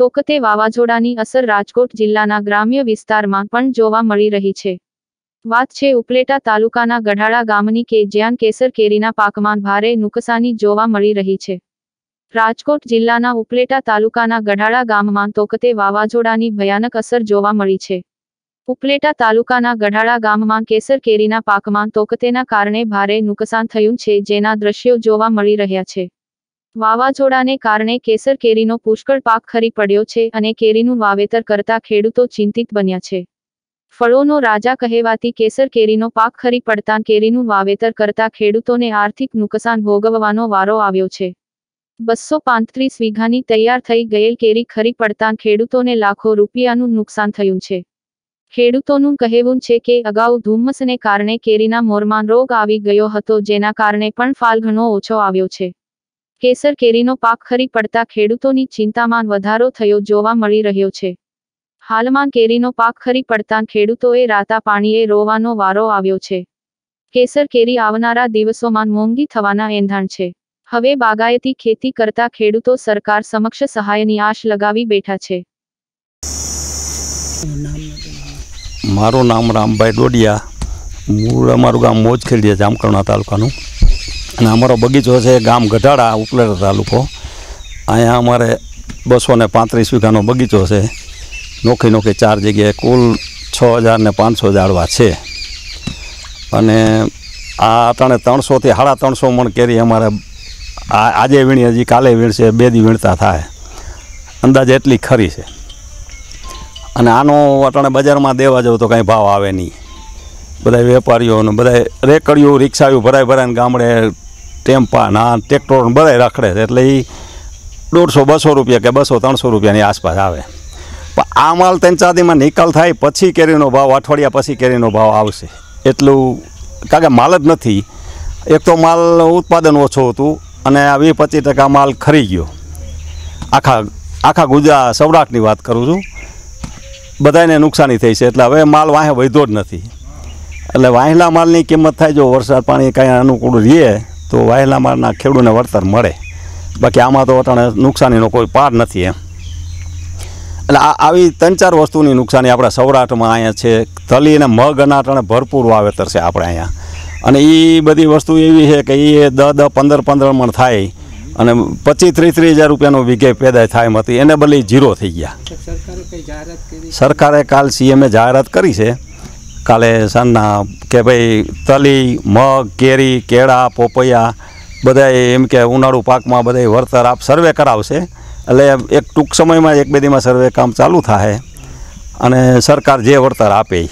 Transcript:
તોકતે વાવાઝોડાની અસર રાજકોટ જિલ્લાના ગ્રામ્ય વિસ્તારમાં પણ જોવા મળી રહી છે. વાત છે ઉપલેટા તાલુકાના ગઢાળા ગામની કે જ્યાં કેસર કેરીના પાકમાં ભારે નુકસાની જોવા મળી રહી છે. રાજકોટ જિલ્લાના ઉપલેટા તાલુકાના ગઢાળા ગામમાં તોકતે વાવાઝોડાની ભયાનક અસર જોવા મળી છે. ઉપલેટા તાલુકાના ગઢાળા ગામમાં કેસર કેરીના પાકમાં તોકતેના કારણે ભારે નુકસાન થયું છે જેના દ્રશ્યો જોવા મળી રહ્યા છે. વાવાઝોડાને કારણે કેસર કેરીનો પુષ્કળ પાક ખરી પડ્યો છે અને કેરીનું વાવેતર કરતા ખેડૂતો ચિંતિત બન્યા છે. ફળોનો રાજા કહેવાતી કેસર કેરીનો પાક ખરી પડતા કેરીનું વાવેતર કરતા ખેડૂતોને આર્થિક નુકસાન ભોગવવાનો વારો આવ્યો છે. બસો પાંત્રીસ વીઘાની તૈયાર થઈ ગયેલ કેરી ખરી પડતા ખેડૂતોને લાખો રૂપિયાનું નુકસાન થયું છે. ખેડૂતોનું કહેવું છે કે અગાઉ ધુમ્મસને કારણે કેરીના મોરમાં રોગ આવી ગયો હતો જેના કારણે પણ ફાલ ઘણો ઓછો આવ્યો છે. કેસર કેરીનો પાક ખરી પડતા ખેડૂતોની ચિંતામાં વધારો થયો જોવા મળી રહ્યો છે. હાલમાં કેરીનો પાક ખરી પડતા ખેડૂતોએ રાતા પાણીએ રોવાનો વારો આવ્યો છે. કેસર કેરી આવનારા દિવસોમાં મોંઘી થવાના એંધાણ છે. હવે બાગાયતી ખેતી કરતા ખેડૂતો સરકાર સમક્ષ સહાયની આશ લગાવી બેઠા છે. મારું નામ રામભાઈ ડોડિયા. મૂળ અમારું ગામ મોજ છે, જામકરણા તાલુકાનું. અને અમારો બગીચો છે, ગામ ગઢાળા ઉપલેટા તાલુકો. અહીંયા અમારે બસો ને પાંત્રીસ વીઘાનો બગીચો છે. નોખી નોખી ચાર જગ્યાએ કુલ છ હજાર ને પાંચસો ઝાડવા છે. અને આ અટાણે ત્રણસોથી સાડા ત્રણસો મણ કેરી અમારે આજે વીણી હજી કાલે વીણશે, બે દી વીણતા થાય. અંદાજે એટલી ખરી છે. અને આનો અટાણે બજારમાં દેવા જવું તો કાંઈ ભાવ આવે નહીં. બધા વેપારીઓ ને બધા રેકડીઓ, રિક્ષાઓ ભરાય ભરાઈને ગામડે ટેમ્પા ના ટ્રેક્ટર બધાય રખડે છે. એટલે એ દોઢસો, બસો રૂપિયા કે બસો, ત્રણસો રૂપિયાની આસપાસ આવે. પણ આ માલ ત્રણ ચાદીમાં નિકાલ થાય, પછી કેરીનો ભાવ, અઠવાડિયા પછી કેરીનો ભાવ આવશે. એટલું કારણ કે માલ જ નથી. એક તો માલ ઉત્પાદન ઓછું હતું અને આ વીસ પચીસ ટકા માલ ખરી ગયો. આખા આખા ગુજરાત, સૌરાષ્ટ્રની વાત કરું છું. બધાને નુકસાની થઈ છે. એટલે હવે માલ વાહે વધ્યો જ નથી. એટલે વાહેલા માલની કિંમત થાય, જો વરસાદ પાણી કાંઈ અનુકૂળ રહે તો વાહેલા મારના ખેડૂતને વળતર મળે. બાકી આમાં તો અટાણે નુકસાનીનો કોઈ પાર નથી એમ. એટલે આ આવી ત્રણ ચાર વસ્તુની નુકસાની આપણા સૌરાષ્ટ્રમાં અહીંયા છે. તલી અને મગ અનાટણે ભરપૂર વાવેતર છે આપણે અહીંયા. અને એ બધી વસ્તુ એવી છે કે એ દસ દસ પંદર પંદર મણ થાય અને પચીસ ત્રીસ ત્રીસ હજાર રૂપિયાનો વીઘે પેદાય થાય હતી. એને બદલે જીરો થઈ ગયા. સરકારે કાલ સીએમએ જાહેરાત કરી છે. કાલે સાંજના કે ભાઈ તલી, મગ, કેરી, કેળા, પોપૈયા બધાય એમ કે ઉનાળુ પાકમાં બધાય વળતર આપ સર્વે કરાવશે એટલે એક ટૂંક સમયમાં એક બે દીમાં સર્વે કામ ચાલુ થાય અને સરકાર જે વળતર આપે.